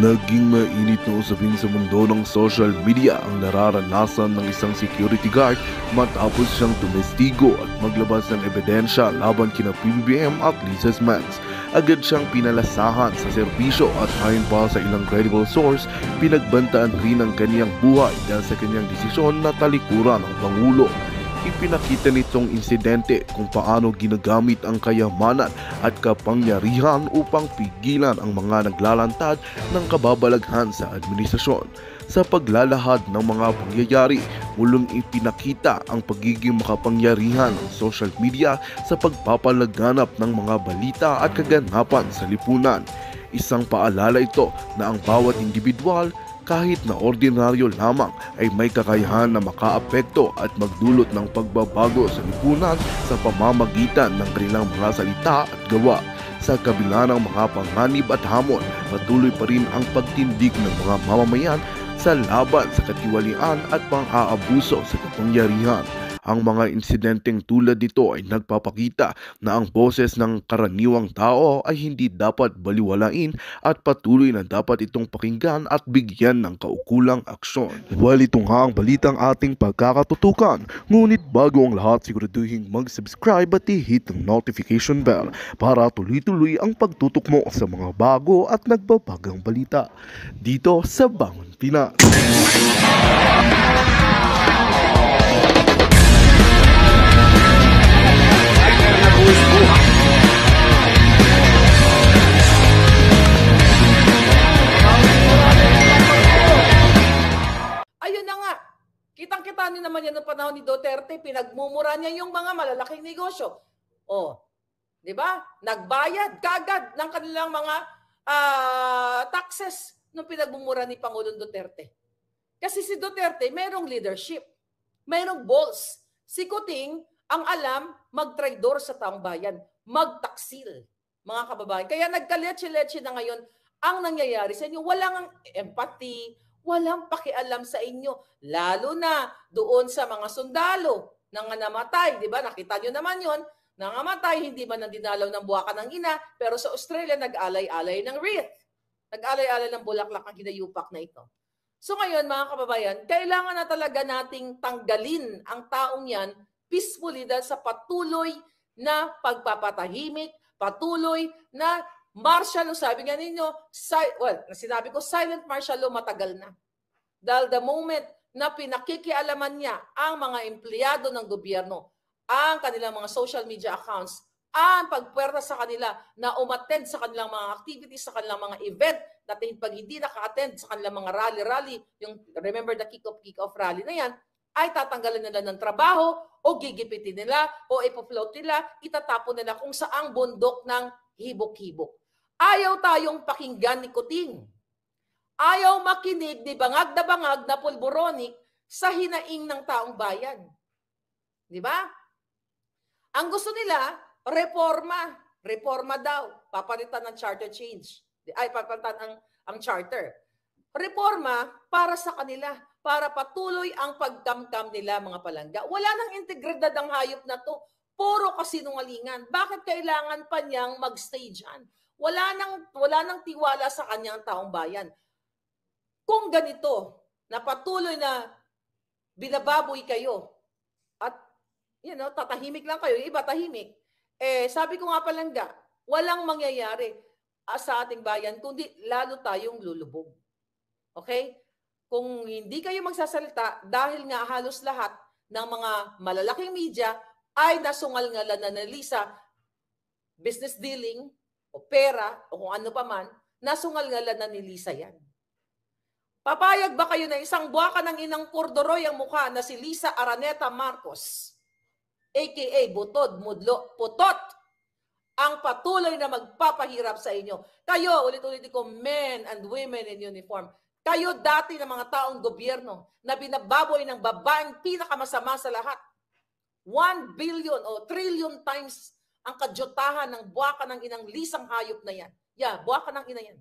Naging mainit na usapin sa mundo ng social media ang nararanasan ng isang security guard matapos siyang tumestigo at maglabas ng ebidensya laban kina PBBM at Lisa's Mans. Agad siyang pinalasahan sa serbisyo at ayon pa sa ilang credible source, pinagbantaan rin ang kanyang buhay dahil sa kanyang desisyon na talikuran ang Pangulo. Ipinakita nitong insidente kung paano ginagamit ang kayamanan at kapangyarihan upang pigilan ang mga naglalantad ng kababalaghan sa administrasyon. Sa paglalahad ng mga pangyayari, mulong ipinakita ang pagiging makapangyarihan ng social media sa pagpapalaganap ng mga balita at kaganapan sa lipunan. Isang paalala ito na ang bawat individual kahit na ordinaryo lamang ay may kakayahan na makaapekto at magdulot ng pagbabago sa lipunan sa pamamagitan ng kanilang mga salita at gawa. Sa kabila ng mga panganib at hamon, patuloy pa rin ang pagtindig ng mga mamamayan sa laban sa katiwalian at pang-aabuso sa kapangyarihan. Ang mga insidenteng tulad nito ay nagpapakita na ang boses ng karaniwang tao ay hindi dapat baliwalain at patuloy na dapat itong pakinggan at bigyan ng kaukulang aksyon. Well, ito nga ang balitang ating pagkakatutukan. Ngunit bago ang lahat, siguraduhin mag-subscribe at i-hit ang notification bell para tuloy-tuloy ang pagtutok mo sa mga bago at nagbabagang balita dito sa Bangon Pinas. Na nga. Kitang-kita niyo naman yan ng panahon ni Duterte, pinagmumura niya yung mga malalaking negosyo. Oh, 'di ba? Nagbayad kagad ng kanilang mga ah, taxes nung pinagmumura ni Pangulong Duterte. Kasi si Duterte merong leadership, merong balls. Si Kuting ang alam magtraidor sa taong bayan, magtaksil, mga kababayan. Kaya nagkaletse-letse na ngayon ang nangyayari sa inyo. Walang empathy, walang pakialam sa inyo. Lalo na doon sa mga sundalo na nga namatay. Di ba? Nakita nyo naman yon Nangamatay, hindi man ang dinalaw ng buwakan ng ina, pero sa Australia nag-alay-alay ng wreath. Nag-alay-alay ng bulaklak ang ginayupak na ito. So ngayon mga kababayan, kailangan na talaga nating tanggalin ang taong yan peacefully dahil sa patuloy na pagpapatahimik, patuloy na martial law. Sabi nga ninyo, si- well, sinabi ko silent martial law matagal na. Dahil the moment na pinakikialaman niya ang mga empleyado ng gobyerno, ang kanilang mga social media accounts, ang pagpuwerta sa kanila na umattend sa kanilang mga activities, sa kanilang mga event, dati pag hindi naka-attend sa kanilang mga rally-rally, yung remember the kick-off, kick-off rally na yan, ay tatanggalan nila ng trabaho o gigipitin nila o ipofloat nila, itatapon nila kung saang bundok ng hibok-hibok. Ayaw tayong pakinggan ni Kuting. Ayaw makinig ni bangag na bangag na pulboronic sa hinaing ng taong bayan. Di ba? Ang gusto nila, reforma. Reforma daw. Papalitan ng charter change. Ay, papalitan ang, ang charter. Reforma para sa kanila. Para patuloy ang pagkamkam nila mga palangga. Wala nang integridad ang hayop na to. Puro kasinungalingan. Bakit kailangan pa niyang mag-stay dyan? Wala nang, wala nang tiwala sa kanyang taong bayan. Kung ganito, na patuloy na binababoy kayo at you know, tatahimik lang kayo, iba tahimik. Eh, sabi ko nga palangga, walang mangyayari ah, sa ating bayan kundi lalo tayong lulubog. Okay? Kung hindi kayo magsasalita dahil nga halos lahat ng mga malalaking media ay nasungal-ngalan na na Lisa business dealing o pera o kung ano pa man, nasungal-ngalan na ni Lisa yan. Papayag ba kayo na isang buwaka ng inang kordoroy ang mukha na si Lisa Araneta Marcos, aka Butod, Mudlo, Putot, ang patuloy na magpapahirap sa inyo. Kayo, ulit-ulit ko, men and women in uniform, kayo dati ng mga taong gobyerno na binababoy ng babaeng pinakamasama sa lahat. 1 billion o trillion times ang kadyutahan ng buwaka ng inang lisang hayop na yan. Yeah, buwaka ng ina yan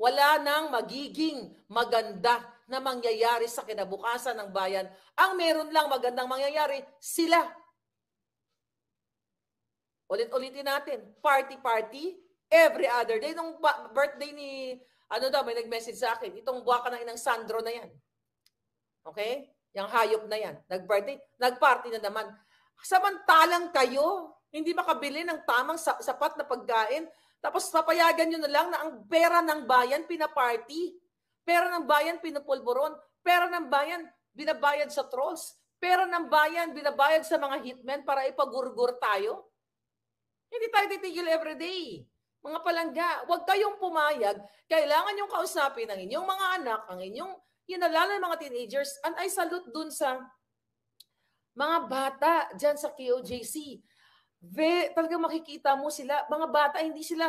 wala nang magiging maganda na mangyayari sa kinabukasan ng bayan. Ang meron lang magandang mangyayari, sila. Ulit-ulitin natin, party-party, Every other day. Nung birthday ni, ano daw, may nag-message sa akin, itong buwaka ng inang Sandro na yan. Okay? Yung hayop na yan. Nag-birthday, nag-party na naman. Samantalang kayo, hindi makabili ng tamang sa- sapat na pagkain, tapos papayagan nyo na lang na ang pera ng bayan pinaparty. Pera ng bayan pinupulburon. Pera ng bayan binabayad sa trolls. Pera ng bayan binabayad sa mga hitmen para ipagurgur tayo. Hindi tayo titigil everyday. Mga palangga, huwag kayong pumayag. Kailangan yung kausapin ng inyong mga anak, ang inyong, yun lalo yung mga teenagers. And I salute dun sa mga bata dyan sa KOJC. Ve, talaga makikita mo sila, mga bata, hindi sila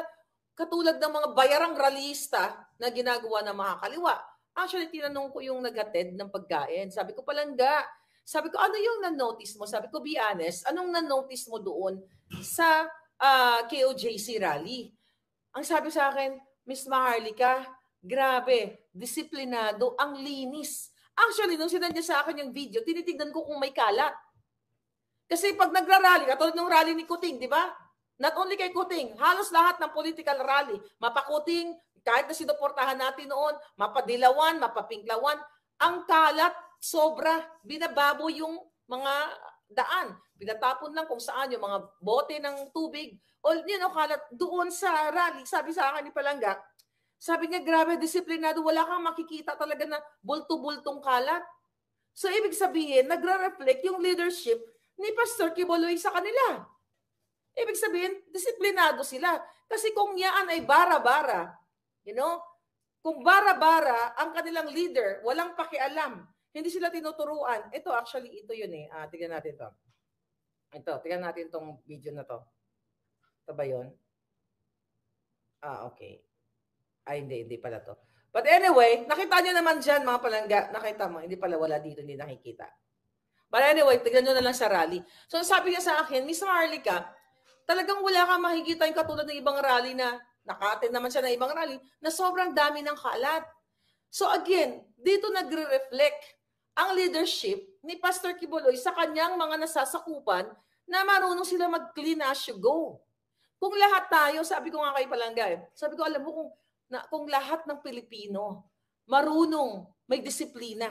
katulad ng mga bayarang ralista na ginagawa ng mga kaliwa. Actually, tinanong ko yung nag-attend ng pagkain. Sabi ko, palangga, sabi ko, ano yung na-notice mo? Sabi ko, be honest, anong na-notice mo doon sa uh, KOJC rally? Ang sabi sa akin, Miss Maharlika, grabe, disiplinado, ang linis. Actually, nung sinadya sa akin yung video, tinitignan ko kung may kalat. Kasi pag nagra-rally, katulad ng rally ni Kuting, di ba? Not only kay Kuting, halos lahat ng political rally, mapakuting, kahit na sinuportahan natin noon, mapadilawan, mapapinklawan, ang kalat sobra, binababo yung mga daan. Pinatapon lang kung saan yung mga bote ng tubig. O you know, kalat doon sa rally. Sabi sa akin ni Palangga, sabi niya, grabe, disiplinado, wala kang makikita talaga na bulto-bultong kalat. So, ibig sabihin, nagre-reflect yung leadership ni Pastor Kiboloy sa kanila. Ibig sabihin, disiplinado sila. Kasi kung yaan ay bara-bara, you know, kung bara-bara ang kanilang leader, walang pakialam, hindi sila tinuturuan. Ito, actually, ito yun eh. Ah, tignan natin to. Ito, tignan natin tong video na to. Ito ba yun? Ah, okay. Ay, hindi, hindi pala to. But anyway, nakita nyo naman dyan, mga palangga. Nakita mo, hindi pala wala dito, hindi nakikita. But anyway, tignan nyo na lang sa rally. So, sabi niya sa akin, Miss Marlica, talagang wala kang makikita yung katulad ng ibang rally na nakatin naman siya ng ibang rally na sobrang dami ng kalat. So again, dito nagre-reflect ang leadership ni Pastor Kibuloy sa kanyang mga nasasakupan na marunong sila mag-clean as you go. Kung lahat tayo, sabi ko nga kay Palangga, sabi ko, alam mo, kung, na, kung lahat ng Pilipino marunong, may disiplina,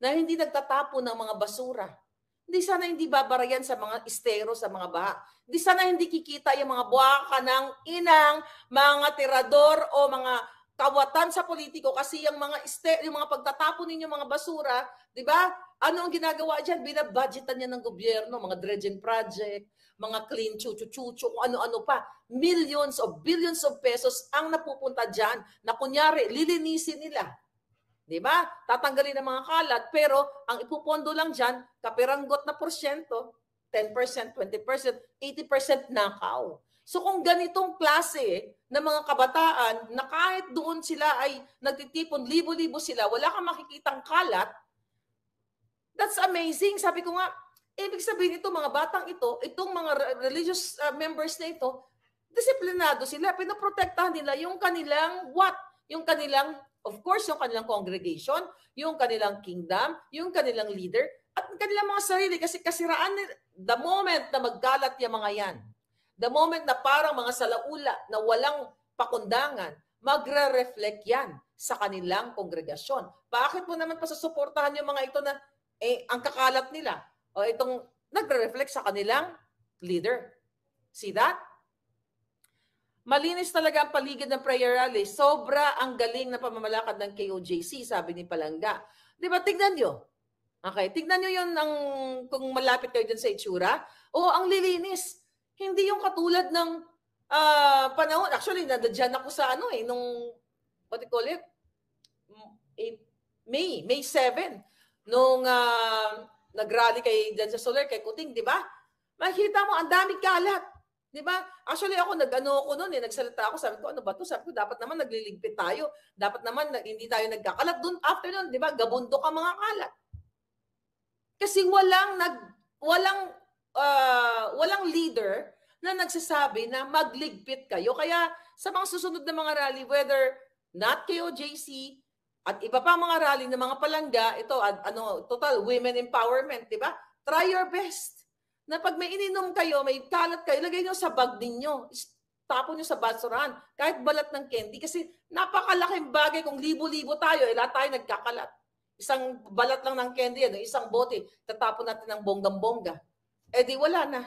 na hindi nagtatapon ng mga basura, hindi sana hindi babarayan sa mga estero, sa mga baha. Hindi sana hindi kikita yung mga buwaka ng inang, mga tirador o mga kawatan sa politiko kasi yung mga este, yung mga pagtatapon ninyo mga basura, 'di ba? Ano ang ginagawa diyan? Binabudgetan niya ng gobyerno, mga dredging project, mga clean chuchu-chuchu, kung ano-ano pa. Millions of billions of pesos ang napupunta diyan na kunyari lilinisin nila. 'Di ba? Tatanggalin ng mga kalat pero ang ipupondo lang diyan, kapiranggot na porsyento, 10%, 20%, 80% nakaw. So kung ganitong klase ng mga kabataan na kahit doon sila ay nagtitipon, libo-libo sila, wala kang makikitang kalat, that's amazing. Sabi ko nga, ibig sabihin ito, mga batang ito, itong mga religious uh, members na ito, disiplinado sila, pinoprotektahan nila yung kanilang what? Yung kanilang, of course, yung kanilang congregation, yung kanilang kingdom, yung kanilang leader, at kanilang mga sarili kasi kasiraan the moment na magkalat yung mga yan The moment na parang mga salaula na walang pakundangan, magre-reflect yan sa kanilang kongregasyon. Bakit mo naman pasasuportahan yung mga ito na eh, ang kakalat nila o itong nagre-reflect sa kanilang leader? See that? Malinis talaga ang paligid ng prayer rally. Sobra ang galing na pamamalakad ng KOJC, sabi ni Palangga. Di ba? Tignan nyo. Okay, tignan nyo yun ang, kung malapit kayo dyan sa itsura. Oo, ang lilinis hindi yung katulad ng uh, panahon. Actually, nadadyan ako sa ano eh, nung, what do you call it? May, May 7. Nung uh, nag-rally kay dyan sa Solar, kay Kuting, di ba? Makikita mo, ang daming kalat. Di ba? Actually, ako, nag-ano ako noon eh, nagsalita ako, sabi ko, ano ba to? Sabi ko, dapat naman nagliligpit tayo. Dapat naman hindi tayo nagkakalat. Doon, after noon, di ba, gabundo ka mga kalat. Kasi walang nag, walang uh, walang leader na nagsasabi na magligpit kayo. Kaya sa mga susunod na mga rally, whether not KOJC at iba pa mga rally ng mga palangga, ito ano total women empowerment, 'di ba? Try your best. Na pag may ininom kayo, may kalat kayo, lagay niyo sa bag ninyo. tapon nyo sa basurahan. Kahit balat ng candy. Kasi napakalaking bagay kung libo-libo tayo. Eh, lahat tayo nagkakalat. Isang balat lang ng candy, ano, isang bote, tatapon natin ng bonggang-bongga. Eh di wala na.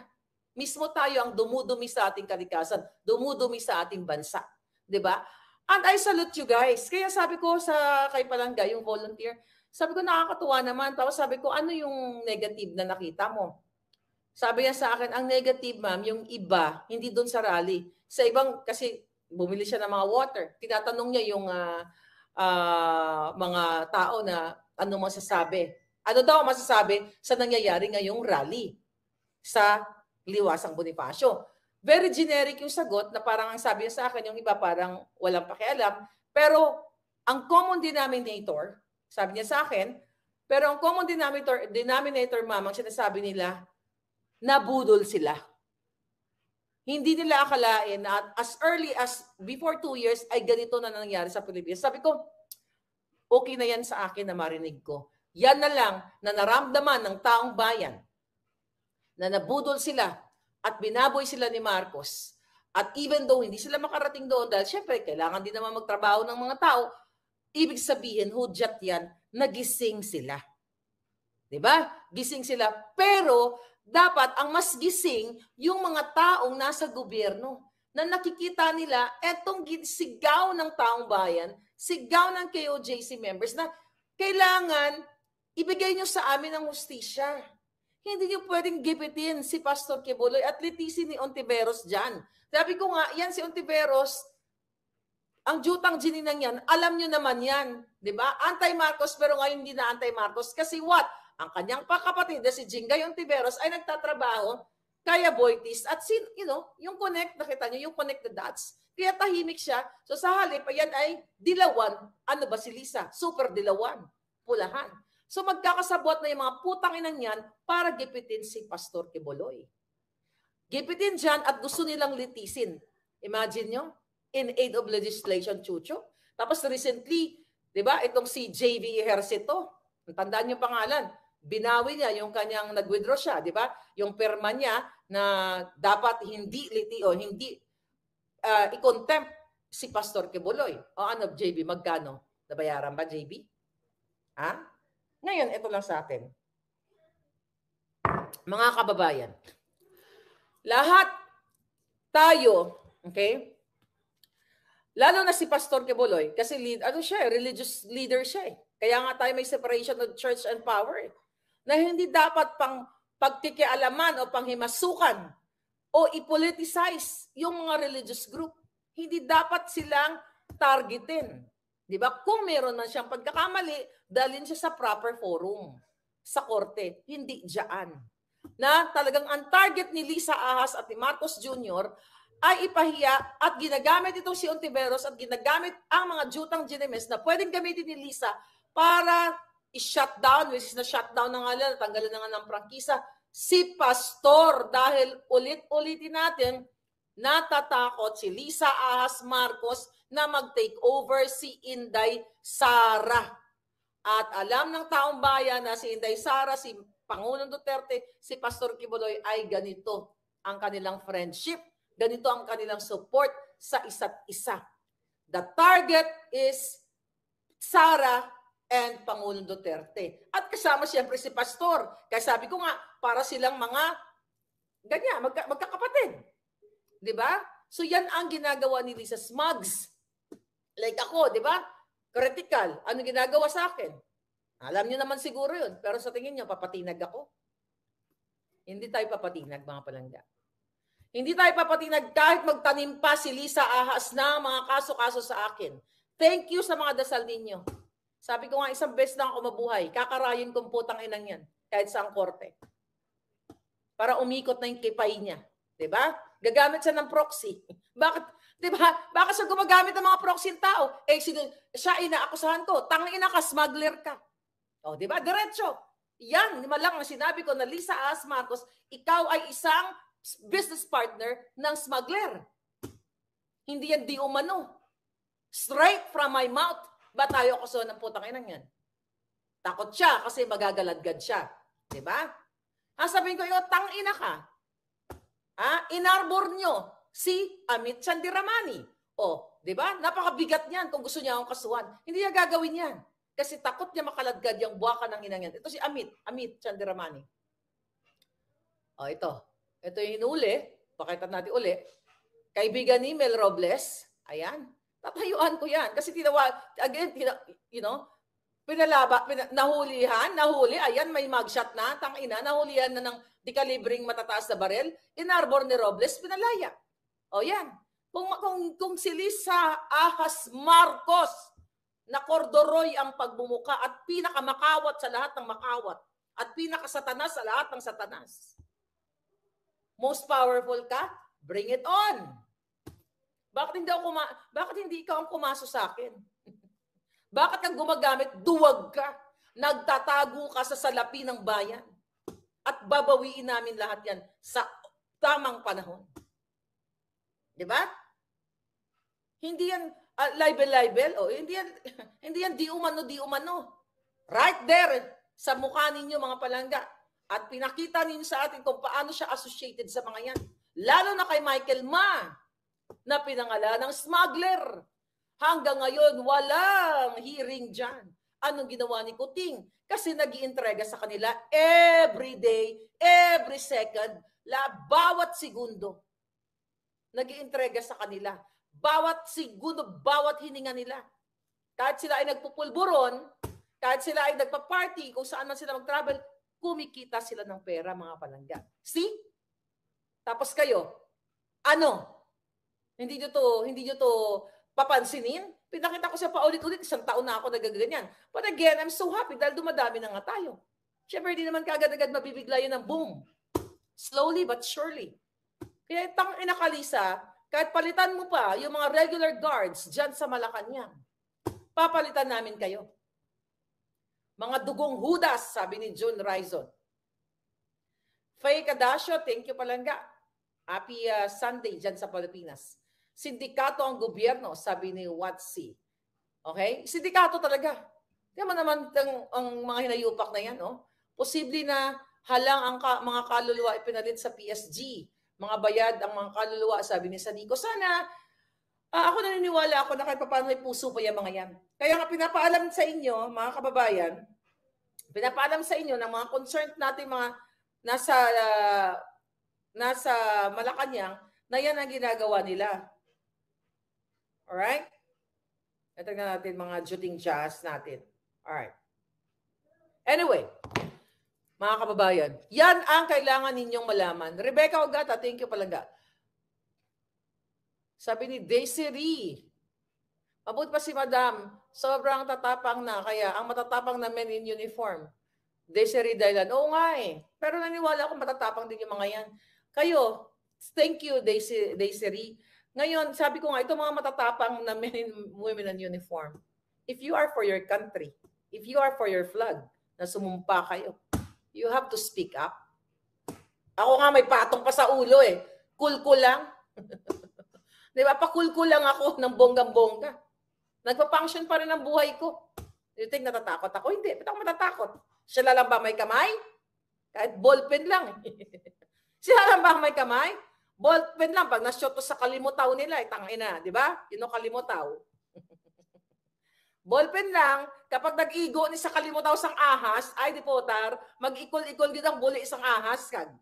Mismo tayo ang dumudumi sa ating kalikasan, dumudumi sa ating bansa. 'Di ba? And I salute you guys. Kaya sabi ko sa kay Palangga, yung volunteer, sabi ko nakakatuwa naman. Tapos sabi ko, ano yung negative na nakita mo? Sabi niya sa akin, ang negative ma'am, yung iba, hindi doon sa rally. Sa ibang, kasi bumili siya ng mga water. Tinatanong niya yung uh, uh, mga tao na ano masasabi? Ano daw masasabi sa nangyayari ngayong rally sa Liwasang Bonifacio? Very generic yung sagot na parang ang sabi sa akin, yung iba parang walang pakialam. Pero ang common denominator, sabi niya sa akin, pero ang common denominator, denominator ma'am, ang sinasabi nila, nabudol sila. Hindi nila akalain na as early as before two years ay ganito na nangyari sa Pilipinas. Sabi ko, okay na yan sa akin na marinig ko. Yan na lang na naramdaman ng taong bayan na nabudol sila at binaboy sila ni Marcos. At even though hindi sila makarating doon dahil syempre kailangan din naman magtrabaho ng mga tao, ibig sabihin, hudyat yan, nagising sila. 'Di ba? Gising sila. Pero dapat ang mas gising yung mga taong nasa gobyerno na nakikita nila etong sigaw ng taong bayan sigaw ng KOJC members na kailangan ibigay nyo sa amin ang hustisya. Hindi nyo pwedeng gipitin si Pastor Kibuloy at litisin ni Ontiveros dyan. Sabi ko nga, yan si Ontiveros, ang jutang gininang yan, alam nyo naman yan. Ba? Anti-Marcos pero ngayon hindi na anti-Marcos. Kasi what? Ang kanyang pakapatid na si Jingay Ontiveros ay nagtatrabaho kaya Boytis at sin, you know, yung connect, nakita nyo, yung connect the dots. Kaya tahimik siya. So sa halip, ayan ay dilawan. Ano ba si Lisa? Super dilawan. Pulahan. So magkakasabot na yung mga putang inan yan para gipitin si Pastor Kiboloy. Gipitin dyan at gusto nilang litisin. Imagine nyo, in aid of legislation, Chucho. Tapos recently, di ba, itong si JV Ejercito, tandaan yung pangalan, binawi niya yung kanyang nag-withdraw siya, di ba? Yung perma niya na dapat hindi liti o hindi uh, i-contempt si Pastor Kibuloy. O ano, JB, magkano? Nabayaran ba, JB? Ha? Ngayon, ito lang sa atin. Mga kababayan, lahat tayo, okay? Lalo na si Pastor Kibuloy, kasi lead, ano siya, religious leader siya eh. Kaya nga tayo may separation of church and power eh. Na hindi dapat pang pagkikialaman o panghimasukan o i-politicize yung mga religious group. Hindi dapat silang targetin. Di ba? Kung meron man siyang pagkakamali, dalhin siya sa proper forum, sa korte, hindi diyan. Na talagang ang target ni Lisa Ahas at ni Marcos Jr. ay ipahiya at ginagamit itong si Ontiveros at ginagamit ang mga jutang ginemes na pwedeng gamitin ni Lisa para i-shutdown, which is na shutdown na nga lang, tanggalan na nga ng prangkisa, si pastor dahil ulit-ulitin natin natatakot si Lisa Ahas Marcos na mag-take over si Inday Sara. At alam ng taong bayan na si Inday Sara, si Pangulong Duterte, si Pastor Kibuloy ay ganito ang kanilang friendship. Ganito ang kanilang support sa isa't isa. The target is Sara and Pangulong Duterte. At kasama siyempre si Pastor. Kaya sabi ko nga, para silang mga ganyan, magka, magkakapatid. Ba? So yan ang ginagawa ni Lisa Smugs. Like ako, di ba? Critical. Ano ginagawa sa akin? Alam niyo naman siguro yun. Pero sa tingin niyo, papatinag ako. Hindi tayo papatinag, mga palangga. Hindi tayo papatinag kahit magtanim pa si Lisa Ahas na mga kaso-kaso sa akin. Thank you sa mga dasal ninyo. Sabi ko nga, isang beses lang ako mabuhay. Kakarayin kong putang inang yan. Kahit sa korte. Para umikot na yung kipay niya. ba? Diba? Gagamit siya ng proxy. Bakit? Di ba? Bakit siya gumagamit ng mga proxy tao? Eh, sino, siya inaakusahan ko. Tangina ka, smuggler ka. O, di ba? Diretso. Yan, lima lang ang sinabi ko na Lisa As Marcos, ikaw ay isang business partner ng smuggler. Hindi yan di umano. Straight from my mouth Ba't tayo kuso ng putang inang yan? Takot siya kasi magagaladgad siya. Di ba? Ah, sabihin ko, tang ina ka. Ah, inarbor nyo Si Amit Chandiramani. O, di ba? Napakabigat niyan kung gusto niya akong kasuhan. Hindi niya gagawin yan. Kasi takot niya makaladkad yung buwaka ng inang yan. Ito si Amit, Amit Chandiramani. O, ito. Ito yung hinuli. Pakita natin uli. Kaibigan ni Mel Robles. Ayan. Tatayuan ko yan. Kasi tinawa, again, tina, you know, pinalaba, pina, nahulihan, nahuli, ayan, may mugshot na, tangina, nahulihan na ng dekalibring matataas na barel, inarbor ni Robles, pinalaya. O yan. Kung, kung, kung si Lisa Ahas Marcos na kordoroy ang pagbumuka at pinakamakawat sa lahat ng makawat at pinakasatanas sa lahat ng satanas. Most powerful ka? Bring it on. Bakit hindi ako kuma bakit hindi ikaw ang kumaso sa akin? bakit kang gumagamit? Duwag ka. Nagtatago ka sa salapi ng bayan. At babawiin namin lahat yan sa tamang panahon. Di ba? Hindi yan uh, libel-libel. Oh, hindi yan, hindi yan di umano, di umano. Right there sa mukha ninyo mga palangga. At pinakita ninyo sa atin kung paano siya associated sa mga yan. Lalo na kay Michael Ma na pinangalan ng smuggler. Hanggang ngayon, walang hearing dyan. Anong ginawa ni Kuting? Kasi nag entrega sa kanila every day, every second, la, bawat segundo. Nag sa kanila. Bawat segundo, bawat hininga nila. Kahit sila ay nagpupulburon, kahit sila ay nagpa-party, kung saan man sila mag-travel, kumikita sila ng pera, mga palangga. See? Tapos kayo, ano? Hindi nyo to, hindi nyo to papansinin? Pinakita ko siya paulit-ulit, isang taon na ako nagaganyan. But again, I'm so happy dahil dumadami na nga tayo. Siyempre, hindi naman kagad-agad mabibigla yun ng boom. Slowly but surely. Kaya itang inakalisa, kahit palitan mo pa yung mga regular guards dyan sa Malacanang, papalitan namin kayo. Mga dugong hudas, sabi ni June Rizon. Faye Cadasio, thank you palangga. Happy uh, Sunday dyan sa Pilipinas. Sindikato ang gobyerno, sabi ni Watsi. Okay? Sindikato talaga. Man naman ang, ang mga hinayupak na yan, no? Posible na halang ang ka, mga kaluluwa ipinalit sa PSG. Mga bayad ang mga kaluluwa, sabi ni Sanico. Sana, uh, ako naniniwala ako na kahit paano may puso pa yung mga yan. Kaya nga pinapaalam sa inyo, mga kababayan, pinapaalam sa inyo ng mga concerned natin mga nasa uh, nasa Malacanang na yan ang ginagawa nila. Alright? Ito na natin mga juting jazz natin. Alright. Anyway, mga kababayan, yan ang kailangan ninyong malaman. Rebecca Ogata, thank you palangga. Sabi ni Desiree, Mabuti pa si Madam, sobrang tatapang na, kaya ang matatapang na men in uniform. Desiree Dailan, oo nga eh. Pero naniwala ako matatapang din yung mga yan. Kayo, thank you Desiree. Ngayon, sabi ko nga, ito mga matatapang na men and women in uniform. If you are for your country, if you are for your flag, na sumumpa kayo, you have to speak up. Ako nga may patong pa sa ulo eh. Cool ko lang. Di ba? Pakul ko lang ako ng bonggang-bongga. Nagpa-function pa rin ang buhay ko. You think natatakot ako? Hindi. Ba't ako matatakot? Siya lang ba may kamay? Kahit ballpen lang. Siya lang ba may kamay? Ballpen lang. Pag na-shot sa kalimutaw nila, itangina. Di ba? Yun ang kalimutaw. Ballpen lang, kapag nag-igo ni sa kalimutaw sang ahas, ay di potar, mag-ikol-ikol din ang buli isang ahas kag.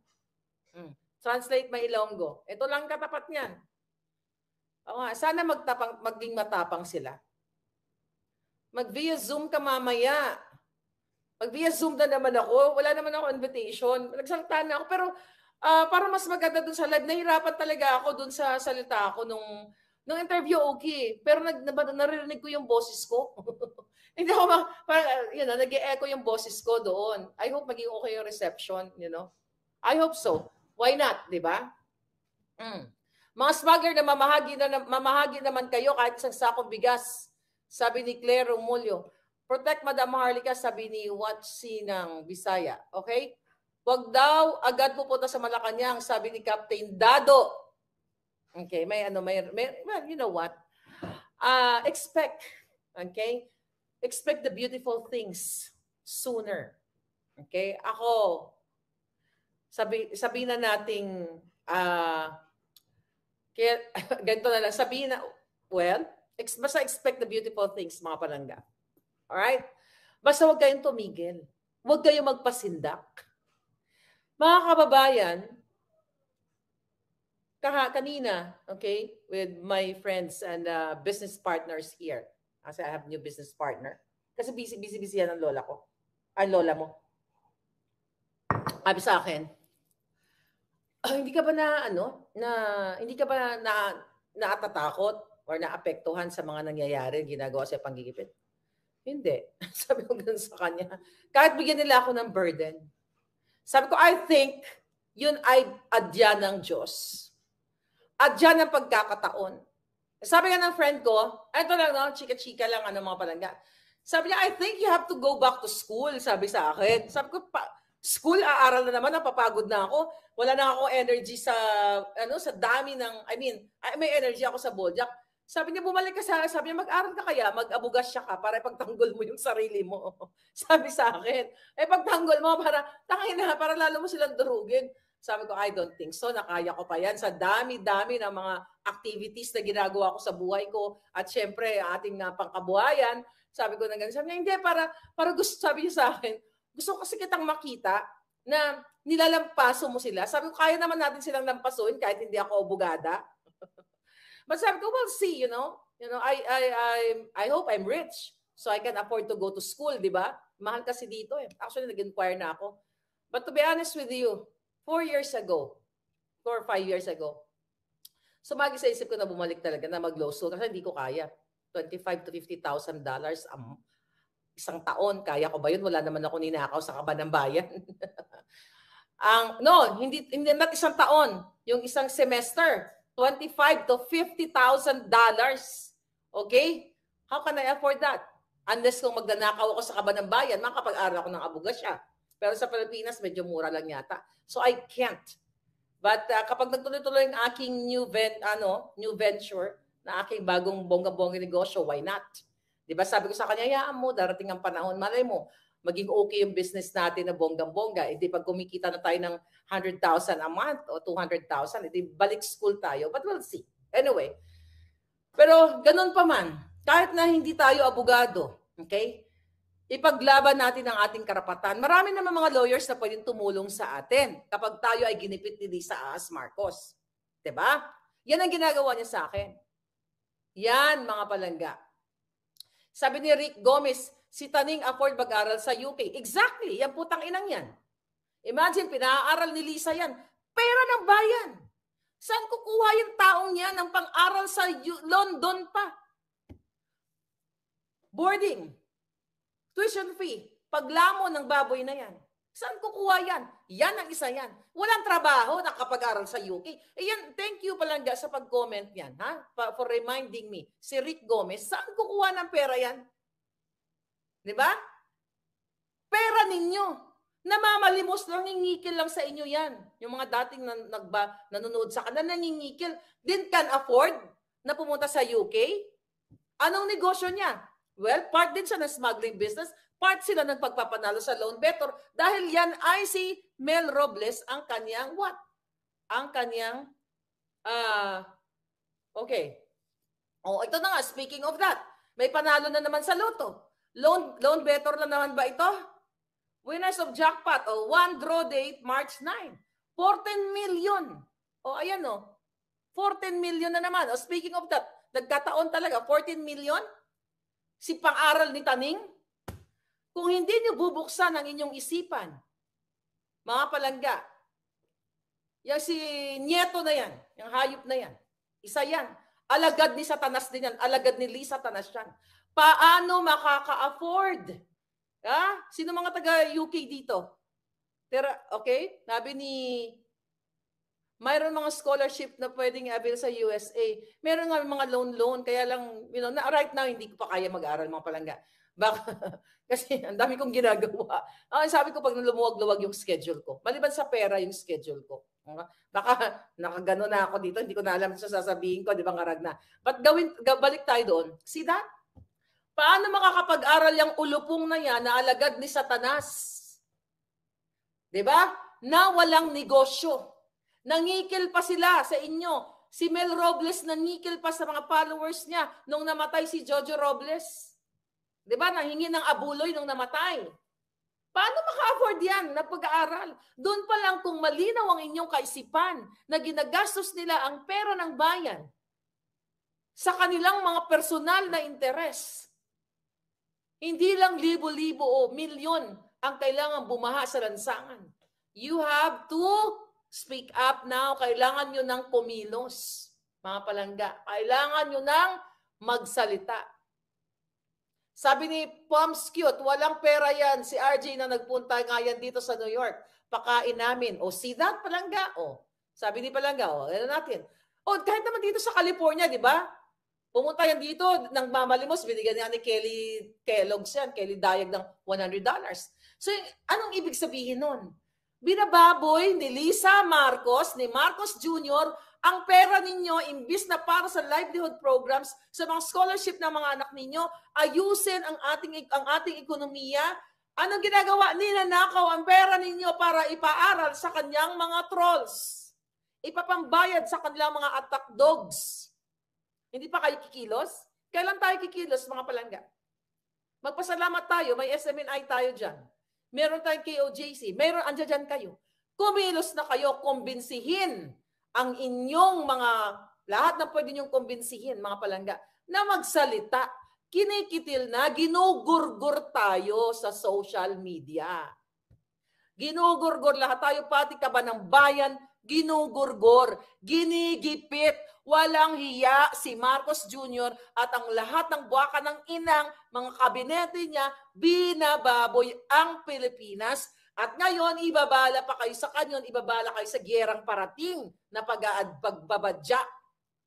Hmm. Translate may ilonggo. Ito lang katapat niyan. Oo sana magtapang, maging matapang sila. Mag-via Zoom ka mamaya. Mag-via Zoom na naman ako. Wala naman ako invitation. Nagsalita na ako. Pero uh, para mas maganda dun sa live, nahirapan talaga ako dun sa salita ako nung nung interview okay. Pero nag, naririnig ko yung boses ko. Hindi ako, ma, parang, you know, nag-echo yung boses ko doon. I hope maging okay yung reception, you know. I hope so. Why not, di ba? Mm. Mga smuggler na mamahagi, na, mamahagi naman kayo kahit isang sakong bigas sabi ni Claire Romulio. Protect Madam Harlika, sabi ni Watsi ng Bisaya. Okay? Huwag daw agad pupunta sa Malacanang, sabi ni Captain Dado. Okay, may ano, may, may well, you know what? Uh, expect, okay? Expect the beautiful things sooner. Okay? Ako, sabi, sabi na nating uh, Kaya, ganito na lang, sabihin na, well, ex, basta expect the beautiful things, mga palangga. Alright? Basta huwag kayong tumigil. Huwag kayong magpasindak. Mga kababayan, kaha, kanina, okay, with my friends and uh, business partners here, kasi I have new business partner, kasi busy, busy, busy yan ang lola ko. Ay, lola mo. Sabi sa akin, ah, hindi ka ba na, ano, na, hindi ka ba na, naatatakot or naapektuhan sa mga nangyayari ginagawa sa panggigipit? Hindi. Sabi ko ganun sa kanya. Kahit bigyan nila ako ng burden. Sabi ko, I think, yun ay adya ng Diyos. Adya ng pagkakataon. Sabi nga ng friend ko, ito lang, no, chika-chika lang, ano mga palangga. Sabi niya, I think you have to go back to school, sabi sa akin. Sabi ko, pa, school, aaral na naman, napapagod na ako. Wala na ako energy sa, ano, sa dami ng, I mean, may energy ako sa Bojack. Sabi niya, bumalik ka sa, sabi niya, mag-aral ka kaya, mag-abugas siya ka para ipagtanggol mo yung sarili mo. sabi sa akin. Eh, pagtanggol mo, para, tangin na, para lalo mo silang durugin. Sabi ko, I don't think so. Nakaya ko pa yan. Sa dami-dami ng mga activities na ginagawa ko sa buhay ko. At syempre, ating uh, pangkabuhayan. Sabi ko na ganun. Sabi niya, hindi, para, para gusto, sabi niya sa akin, gusto ko kasi kitang makita na nilalampaso mo sila. Sabi ko, kaya naman natin silang lampasuin kahit hindi ako obugada. But sabi ko, well, see, you know, you know, I, I, I, I hope I'm rich so I can afford to go to school, di ba? Mahal kasi dito eh. Actually, nag-inquire na ako. But to be honest with you, four years ago, four or five years ago, sumagi sa isip ko na bumalik talaga na mag-low school kasi hindi ko kaya. 25 to 50,000 dollars ang isang taon. Kaya ko ba yun? Wala naman ako ninakaw sa kaban ng bayan. ang, no, hindi, hindi not isang taon. Yung isang semester, 25 to 50,000 dollars. Okay? How can I afford that? Unless kung magnanakaw ako sa kaban ng bayan, makapag-aral ako ng abugasya. Pero sa Pilipinas, medyo mura lang yata. So I can't. But uh, kapag nagtuloy-tuloy ang aking new ven ano, new venture na aking bagong bongga-bongga negosyo, why not? 'Di ba? Sabi ko sa kanya, "Yaan mo, darating ang panahon, malay mo, maging okay yung business natin na bonggang-bongga. Hindi pag kumikita na tayo ng 100,000 a month o 200,000, edi balik school tayo. But we'll see. Anyway, pero ganun pa man, kahit na hindi tayo abogado, okay? Ipaglaban natin ang ating karapatan. Marami naman mga lawyers na pwedeng tumulong sa atin kapag tayo ay ginipit ni Lisa Aas Marcos. ba? Diba? Yan ang ginagawa niya sa akin. Yan, mga palangga. Sabi ni Rick Gomez, si Taning afford mag-aral sa UK. Exactly, yan putang inang yan. Imagine, pinaaral ni Lisa yan. Pera ng bayan. Saan kukuha yung taong yan ng pang-aral sa London pa? Boarding, Tuition fee. Paglamo ng baboy na yan. Saan kukuha yan? Yan ang isa yan. Walang trabaho nakapag-aral sa UK. Eh yan, thank you palangga sa pag-comment yan, ha? For reminding me. Si Rick Gomez, saan kukuha ng pera yan? Di ba? Pera ninyo. Namamalimos lang, nangingikil lang sa inyo yan. Yung mga dating nan, nagba, nanonood sa kanila, nangingikil. Didn't can afford na pumunta sa UK? Anong negosyo niya? Well, part din siya ng smuggling business. Part sila ng pagpapanalo sa loan better dahil yan ay si Mel Robles ang kanyang what? Ang kanyang uh, okay. Oh, ito na nga, speaking of that, may panalo na naman sa loto. Loan, loan better na naman ba ito? Winners of jackpot, oh, one draw date, March 9. 14 million. Oh, ayan. Oh. 14 million na naman. Oh, speaking of that, nagkataon talaga, 14 million si pang-aral ni Taning? Kung hindi niyo bubuksan ang inyong isipan, mga palangga, yung si Nieto na yan, yung hayop na yan, isa yan. Alagad ni Satanas din yan. Alagad ni Lisa Satanas yan. Paano makaka-afford? Ha? Sino mga taga-UK dito? Pero, okay? Sabi ni mayroon mga scholarship na pwedeng i-avail sa USA. Meron nga mga loan-loan, kaya lang, you know, na, right now, hindi ko pa kaya mag-aral mga palangga. Baka, kasi ang dami kong ginagawa. Ah, sabi ko, pag lumuwag-luwag yung schedule ko. Maliban sa pera yung schedule ko. Baka nakagano na ako dito, hindi ko na alam sa sasabihin ko, di ba ngarag na. But gawin, balik tayo doon. See that? Paano makakapag-aral yung ulupong na yan na alagad ni Satanas? Di ba? Na walang negosyo Nangikil pa sila sa inyo. Si Mel Robles na nickel pa sa mga followers niya nung namatay si Jojo Robles. 'Di ba? Nanghingi ng abuloy nung namatay. Paano maka-afford yan na pag-aaral? Doon pa lang kung malinaw ang inyong kaisipan na ginagastos nila ang pera ng bayan sa kanilang mga personal na interes. Hindi lang libo-libo o milyon ang kailangan bumaha sa lansangan. You have to speak up now. Kailangan nyo ng kumilos, mga palangga. Kailangan nyo ng magsalita. Sabi ni Poms Cute, walang pera yan. Si RJ na nagpunta nga yan dito sa New York. Pakain namin. O, see that, palangga? O, sabi ni palangga, o, ano natin? O, kahit naman dito sa California, di ba? Pumunta yan dito, nang mamalimos, binigyan niya ni Kelly Kellogg's yan, Kelly Dayag ng $100. So, anong ibig sabihin nun? Binababoy ni Lisa Marcos, ni Marcos Jr., ang pera ninyo, imbis na para sa livelihood programs, sa mga scholarship ng mga anak ninyo, ayusin ang ating, ang ating ekonomiya. Ano ginagawa? Ninanakaw ang pera ninyo para ipaaral sa kanyang mga trolls. Ipapambayad sa kanilang mga attack dogs. Hindi pa kayo kikilos? Kailan tayo kikilos, mga palangga? Magpasalamat tayo, may SMNI tayo dyan. Meron tayong KOJC, meron, andyan dyan kayo. Kumilos na kayo, kumbinsihin ang inyong mga, lahat na pwede niyong kumbinsihin, mga palangga, na magsalita. Kinikitil na, ginugurgur tayo sa social media. Ginugurgur lahat tayo, pati ka ba ng bayan, ginugurgor, ginigipit, walang hiya si Marcos Jr. at ang lahat ng buwaka ng inang, mga kabinete niya, binababoy ang Pilipinas at ngayon, ibabala pa kayo sa kanyon, ibabala kayo sa gerang parating na pag-pagbabadya.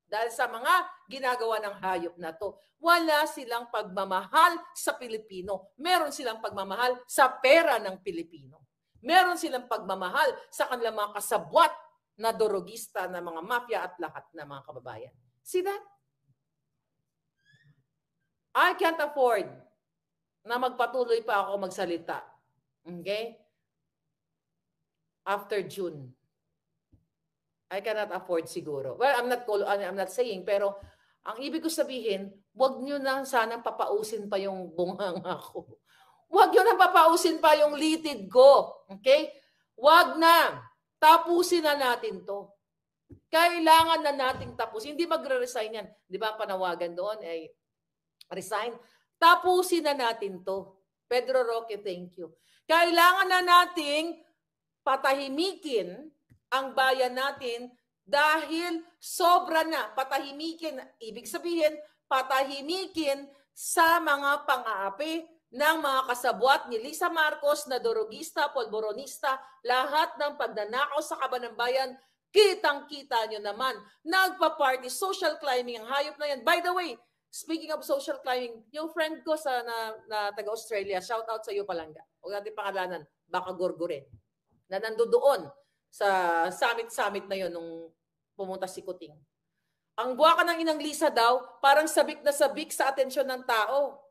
Dahil sa mga ginagawa ng hayop na to, wala silang pagmamahal sa Pilipino. Meron silang pagmamahal sa pera ng Pilipino. Meron silang pagmamahal sa kanilang mga kasabwat na dorogista na mga mafia at lahat ng mga kababayan. See that? I can't afford na magpatuloy pa ako magsalita. Okay? after June. I cannot afford siguro. Well, I'm not I'm not saying pero ang ibig ko sabihin, wag niyo na sana papausin pa yung bunganga ko. Wag niyo na papausin pa yung litid ko. Okay? Wag na. Tapusin na natin to. Kailangan na nating tapusin. Hindi magre-resign yan. Di ba panawagan doon ay resign. Tapusin na natin to. Pedro Roque, thank you. Kailangan na nating patahimikin ang bayan natin dahil sobra na patahimikin. Ibig sabihin, patahimikin sa mga pang-aapi ng mga kasabwat ni Lisa Marcos na dorogista, polboronista, lahat ng pagnanakaw sa kaban ng bayan, kitang-kita nyo naman. Nagpa-party, social climbing ang hayop na yan. By the way, speaking of social climbing, yung friend ko sa na, na taga-Australia, shout out sa iyo palangga. Huwag natin pangalanan, baka gorgorin na nandoon sa summit-summit na yon nung pumunta si Kuting. Ang buwaka ng inang Lisa daw, parang sabik na sabik sa atensyon ng tao.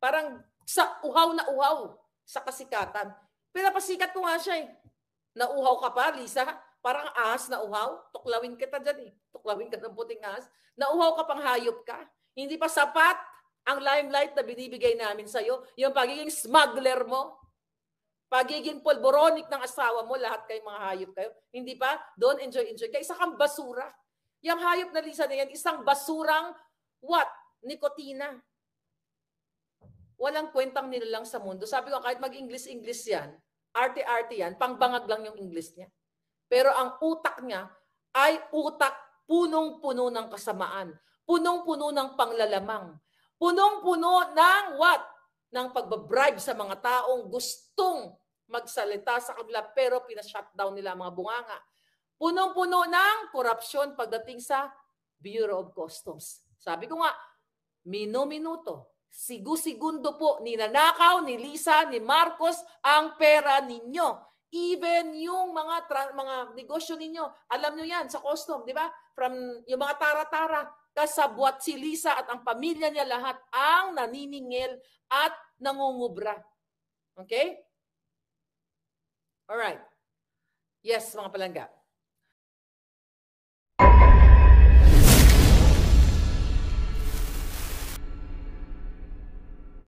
Parang sa uhaw na uhaw sa kasikatan. Pinapasikat ko nga siya eh. Nauhaw ka pa, Lisa? Parang ahas na uhaw. Tuklawin kita dyan eh. Tuklawin ka ng puting ahas. Nauhaw ka pang hayop ka. Hindi pa sapat ang limelight na binibigay namin sa'yo. Yung pagiging smuggler mo. Pagiging polboronic ng asawa mo, lahat kayong mga hayop kayo. Hindi pa? Doon, enjoy, enjoy. Kaya isa kang basura. Yung hayop na Lisa na yan, isang basurang what? Nikotina. Walang kwentang nilalang sa mundo. Sabi ko, kahit mag-English-English yan, arte-arte yan, pangbangag lang yung English niya. Pero ang utak niya ay utak punong-puno ng kasamaan. Punong-puno ng panglalamang. Punong-puno ng what? Ng pagbabribe sa mga taong gustong magsalita sa kanila pero pina-shutdown nila mga bunganga. Punong-puno ng korupsyon pagdating sa Bureau of Customs. Sabi ko nga, minu-minuto, sigu-segundo po ninanakaw ni Lisa, ni Marcos ang pera ninyo. Even yung mga tra- mga negosyo ninyo, alam nyo yan sa custom, di ba? From yung mga tara-tara, kasabwat si Lisa at ang pamilya niya lahat ang naniningil at nangungubra. Okay? All right. Yes, mga palangga.